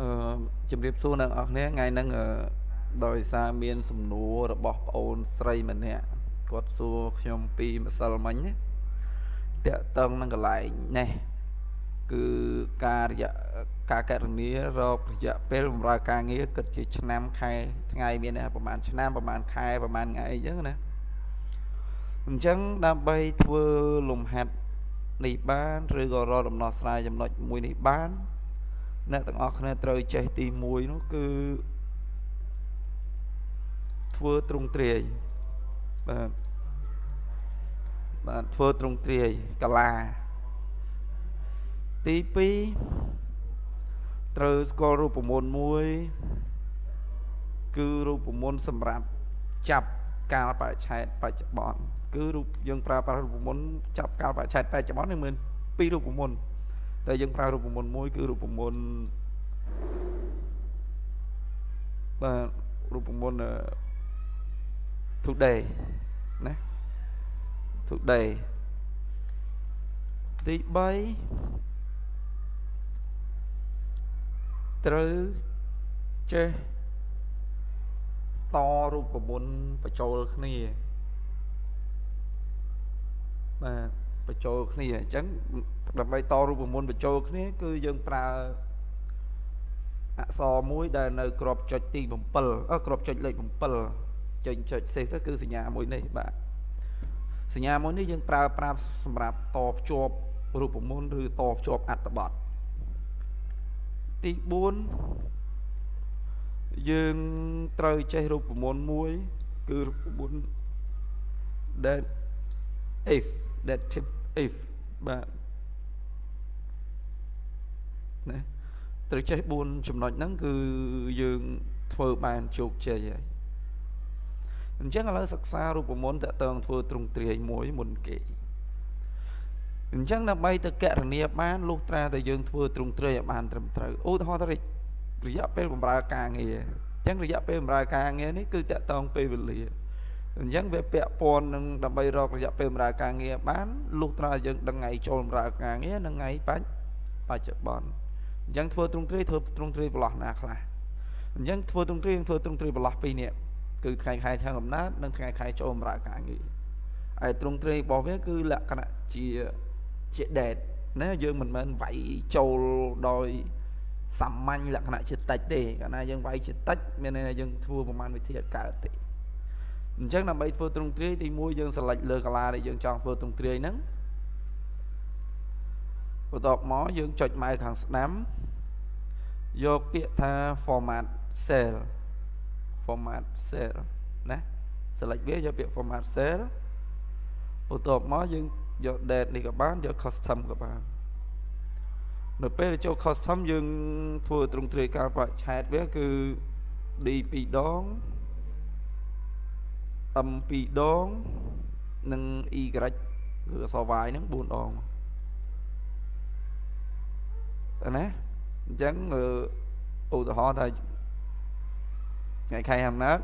អឺជំរាបសួរអ្នកនរគ្នាថ្ងៃហ្នឹងដោយសារមានសំណួររបស់ប្អូនស្រីម្នាក់គាត់សួរខ្ញុំពីម្សិលមិញណាតកតឹងនឹងកន្លែងនេះគឺការរយៈការករនីរករយៈពេលបម្រើការងារគិតជាឆ្នាំខែថ្ងៃមានប្រហែលឆ្នាំប្រហែលខែប្រហែលថ្ងៃអញ្ចឹងណាអញ្ចឹងដើម្បីធ្វើលំហាត់នេះបានឬក៏រកដំណោះស្រាយចំណុចមួយនេះបាន អ្នកទាំងអស់គ្នាត្រូវចេះទី1នោះគឺធ្វើទ្រង់ទ្រាយបាទបាទធ្វើទ្រង់ទ្រាយកលាទី2ត្រូវស្គាល់រូបមន្តមួយគឺរូបមន្តសម្រាប់ចាប់កាលបរិច្ឆេទបច្ចុប្បន្នគឺរូបយើងប្រើប្រាស់រូបមន្តចាប់កាលបរិច្ឆេទបច្ចុប្បន្ននឹងមានពីររូបមន្ត តែយើងប្រើរូបមន្តមួយគឺរូបមន្តបាទរូបមន្ត today ណា today ទី3ត្រូវចេះតរូបមន្តបញ្ចូលគ្នាបាទ បញ្ចូលគ្នាអញ្ចឹងដើម្បីតរូបមន្តបញ្ចូលគ្នា គឺយើងប្រើអក្សរមួយដែលនៅក្របចុចទី7អឺក្របចុចលេខ7ចេញចុចសេះទៅគឺសញ្ញាមួយនេះបាទសញ្ញាមួយនេះយើងប្រើប្រាស់សម្រាប់តភ្ជាប់រូបមន្តឬតភ្ជាប់អត្ថបទទី4យើងត្រូវចេះរូបមន្តមួយ គឺរូបមន្ត that if that tip if បាទណាត្រូវចេះ4ចំណុចហ្នឹងគឺយើងធ្វើបានជោគជ័យហើយអញ្ចឹងឥឡូវសិក្សារូបមន្តតើតើធ្វើទ្រង់ទ្រាយមួយមុនគេអញ្ចឹងដើម្បីទៅកណនាបានលុះត្រាតែយើងធ្វើទ្រង់ទ្រាយឲ្យបានត្រឹមត្រូវឧទាហរណ៍ទៅរយៈពេលបម្រើការងារអញ្ចឹងរយៈពេលបម្រើការងារនេះគឺតកតងពេលវេលា អញ្ចឹងវាពាក់ព័ន្ធនឹងដើម្បីរករយៈពេលបម្រើការងារបានលុះត្រាយើងដឹងថ្ងៃចូលបម្រើការងារនិងថ្ងៃបច្ចបច្ចុប្បន្នអញ្ចឹងធ្វើទ្រង់ទ្រាយធ្វើទ្រង់ទ្រាយប្រឡោះណាខ្លះអញ្ចឹងធ្វើទ្រង់ទ្រាយធ្វើទ្រង់ទ្រាយប្រឡោះពីរនេះគឺថ្ងៃខែឆ្នាំកំណើតនិងថ្ងៃខែចូលបម្រើការងារហើយទ្រង់ទ្រាយរបស់វាគឺលក្ខណៈជាជា date ណាយើងមិនមែនវាយចូលដោយសាមញ្ញលក្ខណៈជាតិចទេកាលណាយើងវាយជាតិចមានន័យថាយើងធ្វើប្រមាណវិធីអត់កើតទេ អញ្ចឹងដើម្បីធ្វើទ្រង់ទ្រាយទី1យើង select លើកាឡាដែលយើងចង់ធ្វើទ្រង់ទ្រាយហ្នឹងបន្ទាប់មកយើងចុចម៉ៅខាងស្ដាំយកពាក្យថា format cell format cell ណា select វាយកពាក្យ format cell បន្ទាប់មកយើងយក date នេះក៏បានយក custom ក៏បាននៅពេលចូល custom យើងធ្វើទ្រង់ទ្រាយការបច្ឆេទវាគឺ D 2ដង M 2ដង និង Y គឺអក្សរ Y ហ្នឹង4ដងណាអញ្ចឹងឧទាហរណ៍ថាថ្ងៃខែអំណើត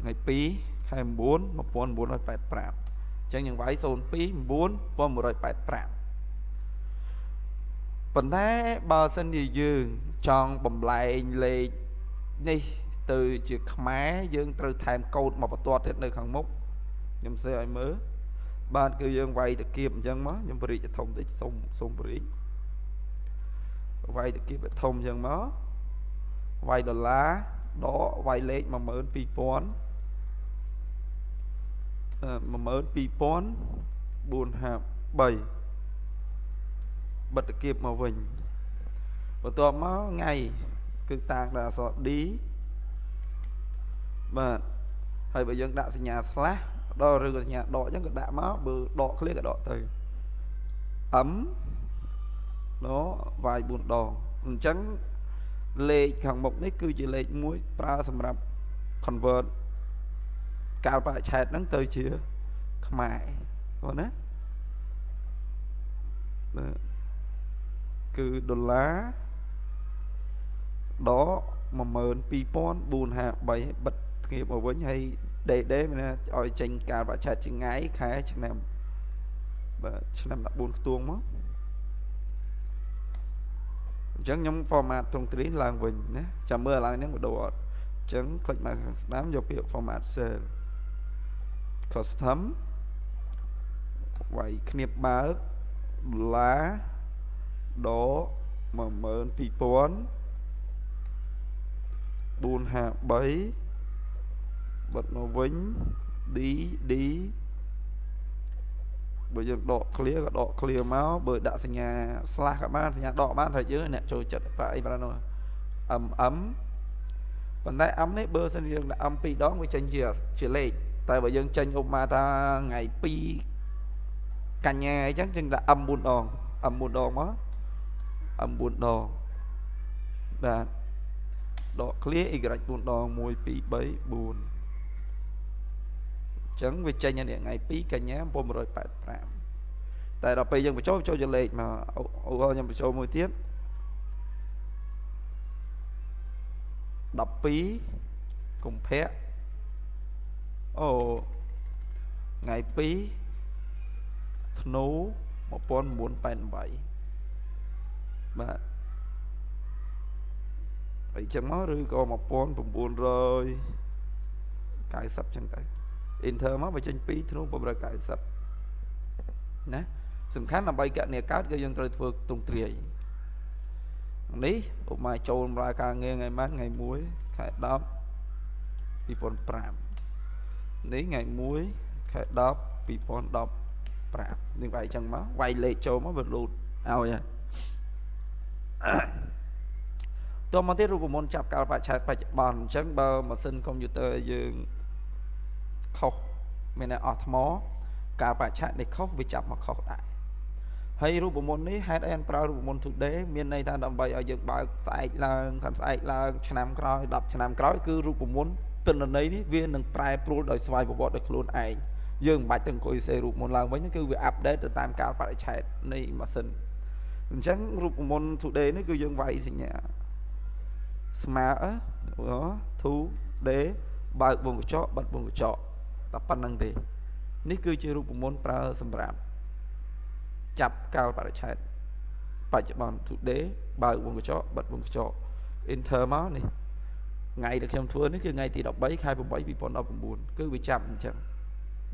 ថ្ងៃ2ខែ9 1985អញ្ចឹងយើងវាយ02 9185ប៉ុន្តែបើសិនជាយើងចង់បំលែងលេខនេះ ទៅជាខ្មែរយើងត្រូវថែមកូដមកបន្ទាត់ទៀតនៅខាងមុខខ្ញុំសេឲ្យមើលបាទគឺយើងវាយតាគៀបអញ្ចឹងមកខ្ញុំបរិយាធំតិចសុំសុំបរិយាវាយតាគៀបធំអញ្ចឹងមកវាយដុល្លារដកវាយលេខ12000 12453បិទតគៀបមកវិញបន្ទាប់មកថ្ងៃគឺតាំងដល់អក្សរ D បាទហើយបើយើងដាក់សញ្ញាស្លាស់ដល់ឬក៏សញ្ញាដកអញ្ចឹងក៏ដាក់មកបើដកឃ្លាក៏ដកទៅ M ណូវាយ4ដងអញ្ចឹងលេខខាងមុខនេះគឺជាលេខមួយប្រើសម្រាប់ convert កាលបរិច្ឆេទហ្នឹងទៅជាខ្មែរបងណាគឺដុល្លារដក12453បិទ គ្នាមកវិញហើយដេដេមានឲ្យចេញកាលបរិច្ឆេទជាថ្ងៃខែឆ្នាំបាទឆ្នាំ14ខ្ទង់មកអញ្ចឹងខ្ញុំ format ត្រង់3ឡើងវិញណាចាំមើលឡើងនេះមកដូរអត់អញ្ចឹង click មកខាងស្ដាំយកពាក្យ format cell custom វាយគ្នាបើកដុល្លារដ12000 453 បិទមកវិញ D D បើយើងដក clear ក៏ដក clear មកបើដាក់សញ្ញា slash ក៏បានសញ្ញាដកបានតែយើងអ្នកចូលចិត្តប្រើអីបាននោះ mm ប៉ុន្តែ m នេះបើសិនយើងដាក់ m 2ដងវាចេញជាជាលេខតែបើយើងចេញឧបមាថាថ្ងៃ2កញ្ញាអញ្ចឹងយើងដាក់ m 4ដង m 4ដងមក m 4ដងបាទដក clear y 4ដង1 2 3 4អញ្ចឹងវាចេញនេះថ្ងៃ2កញ្ញា985តែដល់ពេលយើងបញ្ចូលចូលជាលេខមកអូខ្ញុំបញ្ចូលមួយទៀត12កុម្ភៈអូថ្ងៃ2ធ្នូ1988បាទអីចឹងមកឬក៏1990ចឹងទៅ enter មកបើចេញ2ធ្នូ990ណាសំខាន់ដើម្បីកណនីកើតគឺយើងត្រូវធ្វើទ្រង់ទ្រាយនេះឧបមាចូលបម្រើការងារថ្ងៃម៉ាត់ថ្ងៃ1ខែ10 2005នេះថ្ងៃ1ខែ10 2015នឹងវាយចឹងមកវាយលេខចូលមកវាលូតឲ្យហើយតមកទៀតរូបមន្តចាប់កាលបច្ឆេទបច្ចុប្បន្នអញ្ចឹងបើម៉ាស៊ីនកុំព្យូទ័រយើង ខុសមានតែអស់ថ្មកាលបច្ឆេទនេះខុសវាចាប់មកខុសដែរហើយរូបមន្តនេះហេតុអីអនប្រើរូបមន្ត today មានន័យថាដើម្បីឲ្យយើងបើកស្អែកឡើងខាងស្អែកឡើងឆ្នាំក្រោយ10ឆ្នាំក្រោយគឺរូបមន្តទិន្នន័យនេះវានឹងប្រែប្រួលដោយស្វ័យប្រវត្តិដោយខ្លួនឯងយើងមិនបាច់ទៅអង្គុយសេរូបមន្តឡើងវិញគឺវាអាប់ដេតទៅតាមកាលបរិច្ឆេទនៃម៉ាស៊ីនអញ្ចឹងរូបមន្ត today នេះគឺយើងវាយសញ្ញាស្មើធូដេបើកវងកញ្ចក់បិទវងកញ្ចក់ តែប៉ុណ្្នឹងទេនេះគឺជារូបមន្តប្រើសម្រាប់ចាប់កាលបរិច្ឆេទបច្ចុប្បន្ន today បើកវងកញ្ចក់បិទវងកញ្ចក់ enter មកនេះថ្ងៃដែលខ្ញុំធ្វើនេះគឺថ្ងៃទី13ខែ8 2019គឺវាចាប់អញ្ចឹង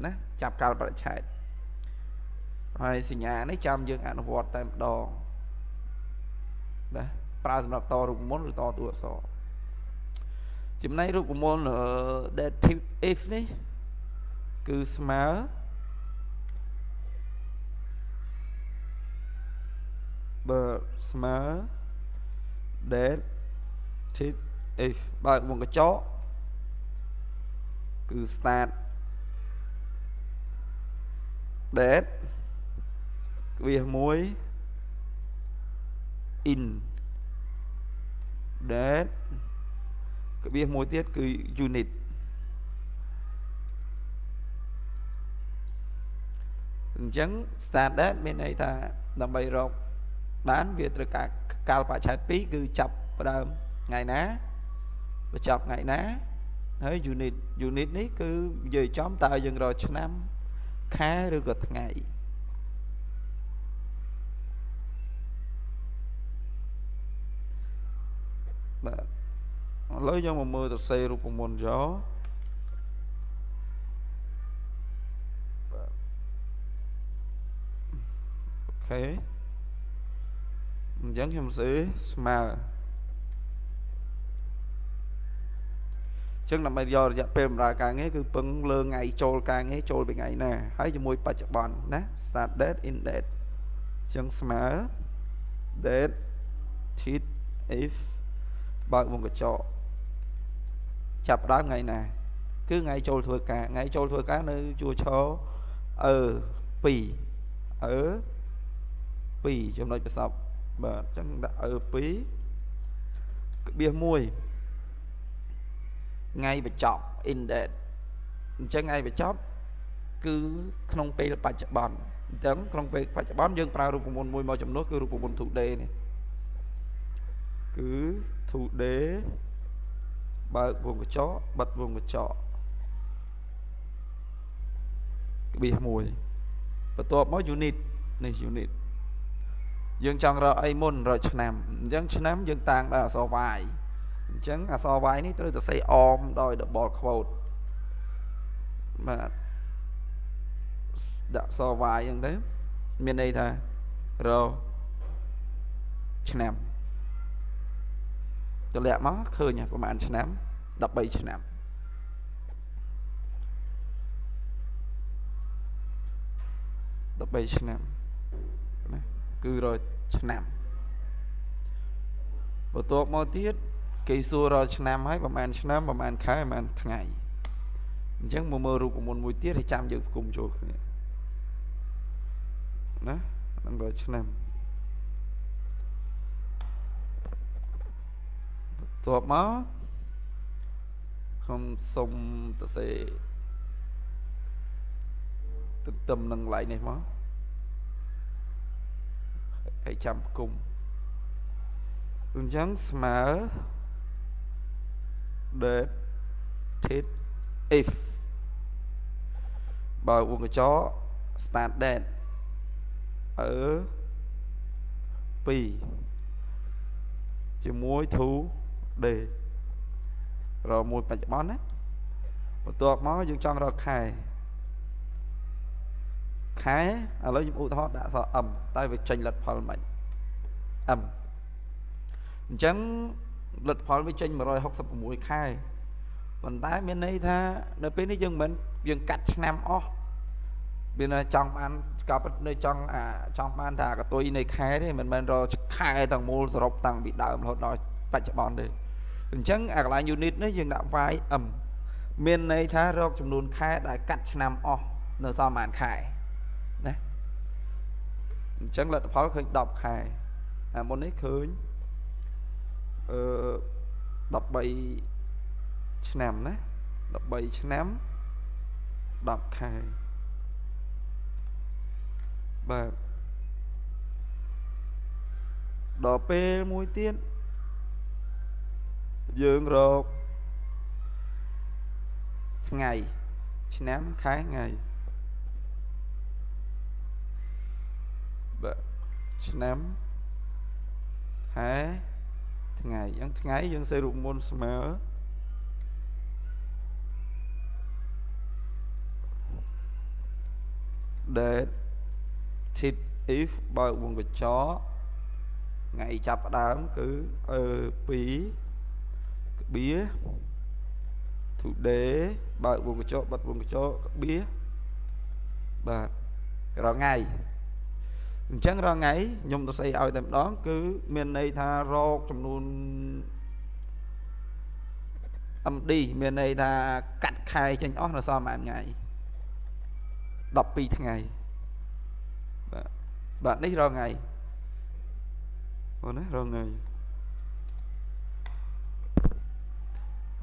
ណាចាប់កាលបរិច្ឆេទហើយសញ្ញានេះចាំយើងអនុវត្តតែម្ដងណាប្រើសម្រាប់តរូបមន្តឬតតួអក្សរចំណែករូបមន្ត dative if នេះ គឺស្មើបើស្មើ dative if បើកវងកញ្ចក់គឺ start date ក្បៀស1 in that ក្បៀសមួយទៀតគឺ unit អញ្ចឹង standard មានន័យថាដើម្បីរកបានវាត្រូវការកាលបច្ឆេទ2គឺចាប់ផ្ដើមថ្ងៃណាបញ្ចប់ថ្ងៃណាហើយ unit unit នេះគឺនិយាយចំតើយើងរកឆ្នាំខែឬក៏ថ្ងៃបាទឥឡូវយើងមកមើលទៅសេរូបមន្តយកបាទអូ ខេអញ្ចឹងខ្ញុំសេស្មើចឹងដើម្បីយករយៈពេលបម្រើការងារគឺពឹងលើថ្ងៃចូលការងារចូលពីថ្ងៃណាហើយជាមួយបច្ចុប្បន្នណា start date in date ចឹងស្មើ date sheet if បើកវងកញ្ចក់ចាប់ដើមថ្ងៃណា គឺថ្ងៃចូលធ្វើការថ្ងៃចូលធ្វើការនៅជួឈរអឺ2អឺ 2ចំណុចប្រសពបាទអញ្ចឹងដាក់អឺ2ក្បៀស1ថ្ងៃបញ្ចប់ index អញ្ចឹងថ្ងៃបញ្ចប់ គឺក្នុងពេលបច្ចុប្បន្នអញ្ចឹងក្នុងពេលបច្ចុប្បន្នយើងប្រើរូបមន្តមួយមកចំនួនគឺរូបមន្ត today នេះគឺ today បើកវងកញ្ចក់បិទវងកញ្ចក់ក្បៀស1បន្ទាប់មក unit នេះ unit យើងចង់រកអីមុនរកឆ្នាំអញ្ចឹងឆ្នាំយើងតាំងដោយអក្សរវាយអញ្ចឹងអក្សរវាយនេះត្រូវទៅសេអមដោយ double quote បាទដាក់អក្សរវាយអញ្ចឹងទៅមានន័យថារកឆ្នាំទម្លាក់មកឃើញប្រហែលឆ្នាំ13ឆ្នាំ13ឆ្នាំណា គឺរឆ្នាំបន្ទាប់មកទៀតគេសួររាល់ឆ្នាំហើយប្រហែលឆ្នាំប្រហែលខែប្រហែលថ្ងៃអញ្ចឹងមកមើលរូបមន្តមួយទៀតឲ្យចាំយើងផ្គុំចូលគ្នាណានឹងរាល់ឆ្នាំបន្ទាប់មកខ្ញុំសុំទៅសេទន្ទឹមនឹងឡៃនេះមក ហើយចាំផ្គុំអញ្ចឹងស្មើ that tit if បើវងកញ្ចក់ start that អឺ2ជាមួយ to d រមួយបច្ចុប្បន្នណាបន្ទាប់មកយើងចង់រកខែ ខែឥឡូវខ្ញុំឧទាហរណ៍ដាក់អក្សរ m តែវាចេញលទ្ធផលមិន m អញ្ចឹងលទ្ធផលវាចេញ166ខែប៉ុន្តែមានន័យថានៅពេលនេះយើងមិនយើងកាត់ឆ្នាំអស់វានៅចង់បានក៏នៅចង់អាចង់បានថាកតុយនៃខែទេមិនមែនរខែទាំងមូលសរុបតាំងពីដើមរហូតដល់បច្ចុប្បន្នទេអញ្ចឹងអាកន្លែង unit នេះយើងដាក់ y m មានន័យថារកចំនួនខែដែលកាត់ឆ្នាំអស់នៅសល់ប្រហែលខែណា អញ្ចឹងលទ្ធផលឃើញ10ខែអាមុននេះឃើញអឺ13ឆ្នាំណា13ឆ្នាំ10ខែបាទដល់ពេលមួយទៀតយើងរកថ្ងៃឆ្នាំខែថ្ងៃបាទ ឆ្នាំខែថ្ងៃអញ្ចឹងថ្ងៃយើងសេរូបមន្តស្មើ that tit if បើកវងកញ្ចក់ថ្ងៃចាប់ផ្ដើមគឺអឺ2ក្បៀ today បើកវងកញ្ចក់បិទវងកញ្ចក់ក្បៀបាទរងថ្ងៃ អញ្ចឹងរាល់ថ្ងៃខ្ញុំទៅស្អីឲ្យតែម្ដង គឺមានន័យថារកចំនួន MD មានន័យថាកាត់ខែចេញអស់នៅសល់ប្រហែលថ្ងៃ12ថ្ងៃបាទបាទនេះរាល់ថ្ងៃអូនណារាល់ថ្ងៃ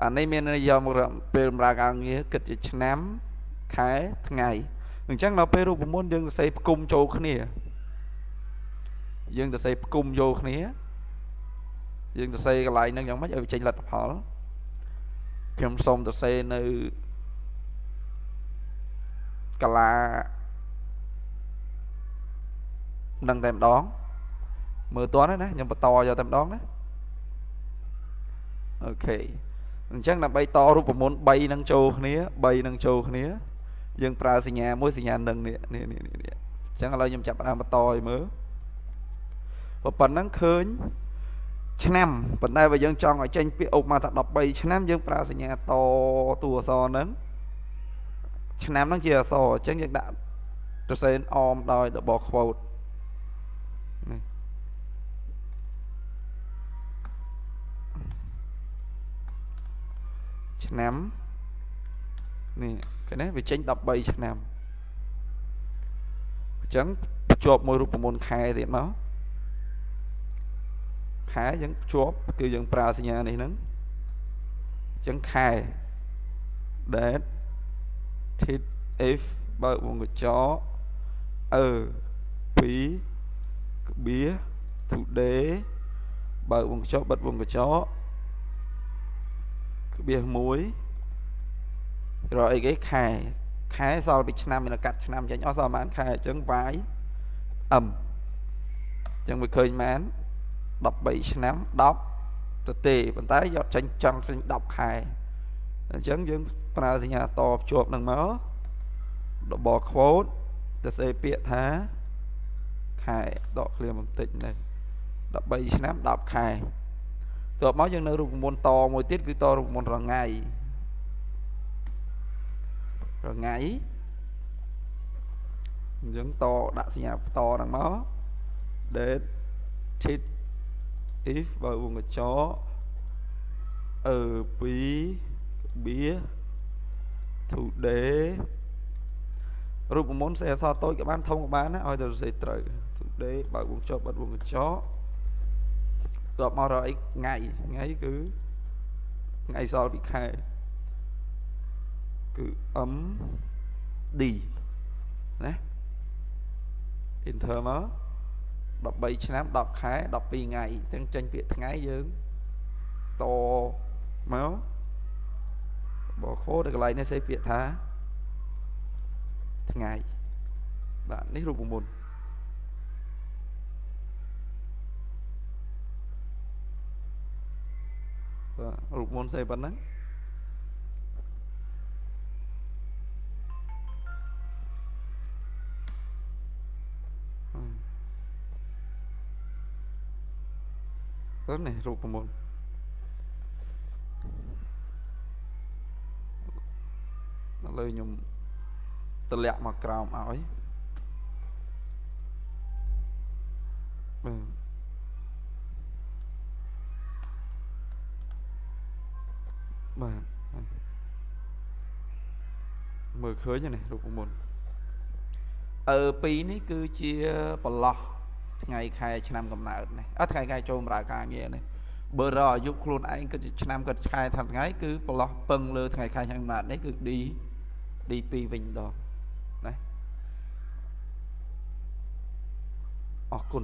អានេះមានន័យយកមកពេលបម្រើការងារគិតជាឆ្នាំខែថ្ងៃអញ្ចឹងនៅពេលរូបមន្តយើងសរសេរផ្គុំចូលគ្នា យើងទៅសេផ្គុំយកគ្នា យើងទៅសេកន្លែងហ្នឹងយ៉ាងម៉េចឲ្យចេញលទ្ធផលខ្ញុំសូមទៅសេនៅកាឡានឹងតែម្ដងមើលតន់ណាខ្ញុំបន្តយកតែម្ដងណាអូខេអញ្ចឹងដើម្បីតរូបមន្ត3នឹងចូលគ្នា3នឹងចូលគ្នា យើងប្រើសញ្ញាមួយសញ្ញានឹងនេះនេះនេះអញ្ចឹងឥឡូវខ្ញុំចាប់ផ្ដើមបន្តឲ្យមើល ប៉ុណ្ណឹងឃើញឆ្នាំប៉ុន្តែបើយើងចង់ឲ្យចេញពាក្យអុកមកថា13ឆ្នាំយើងប្រើសញ្ញាតតួអក្សរហ្នឹងឆ្នាំហ្នឹងជាអក្សរអញ្ចឹងយើងដាក់ទៅសេនអមដោយ double quote នេះឆ្នាំនេះឃើញទេវាចេញ13ឆ្នាំអញ្ចឹងភ្ជាប់មួយរូបមន្តខែទៀតមក ខែយើងភ្ជាប់គឺយើងប្រើសញ្ញានេះហ្នឹងអញ្ចឹងខែ that tit if បើកវងកញ្ចក់អឺ2ក្បៀ today បើកវងកញ្ចក់បិទវងកញ្ចក់ក្បៀ1រកអីគេខែខែសល់ពីឆ្នាំមានកាត់ឆ្នាំចេញអស់សល់ប្រហែលខែអញ្ចឹងវាយ âm ចឹងវាឃើញមែន 13ឆ្នាំ10ទៅទេប៉ុន្តែយកចេញចង់ចេញ10ខែអញ្ចឹងយើងប្រើសញ្ញាតភ្ជាប់នឹងមករបប quote ទៅសេពាក្យថាខែដកឃ្លាបន្តិចនេះ13ឆ្នាំ10ខែតបមកយើងនៅរូបមន្តតមួយទៀតគឺតរូបមន្តរងៃរងៃអញ្ចឹងតដាក់សញ្ញាតហ្នឹងមក date tit if បើវងកញ្ចក់អឺពីបៀ today រូបមន្តសេអសតូចក៏បានធំក៏បានណាឲ្យទៅសេត្រូវ today បើវងចប់បាត់វងកញ្ចក់តបមករកអីថ្ងៃថ្ងៃគឺថ្ងៃសល់ពីខែគឺ M D ណា enter មក 13ឆ្នាំ10ខែ12ថ្ងៃអញ្ចឹងចេញពាក្យថ្ងៃយើងតមកបខោទៅកន្លែងនេះសេពាក្យថាថ្ងៃបាទនេះរូបមន្តបាទរូបមន្តសេប៉ុណ្ណឹង ទៅនេះរូបមន្តឥឡូវខ្ញុំតម្លាក់មកក្រោមឲ្យបាទបាទមើលឃើញនេះរូបមន្តអឺពីរនេះគឺជាប្រឡោះ ថ្ងៃខែឆ្នាំកំណើតនេះអត់ថ្ងៃខែចូលបម្រើការងារនេះបើរកអាយុខ្លួនឯងគិតឆ្នាំគិតខែថាថ្ងៃគឺប្រឡោះពឹងលើថ្ងៃខែឆ្នាំកំណើតនេះគឺ D D2 វិញដងណាអរគុណ